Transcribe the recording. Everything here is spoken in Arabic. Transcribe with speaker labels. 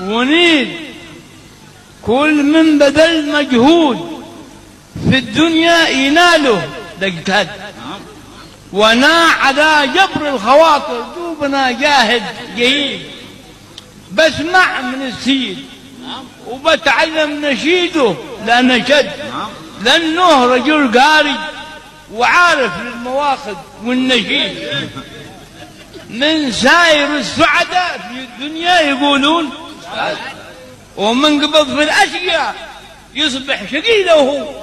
Speaker 1: ونيل. كل من بذل مجهود في الدنيا يناله دقتد وأنا على جبر الخواطر دوبنا جاهد جهيد بسمع من السيد. وبتعلم نشيده لا نشد. لأنه رجل قاري وعارف المواقف والنشيد. من سائر السعداء في الدنيا يقولون ومن قبض في الأشقياء يصبح شقي له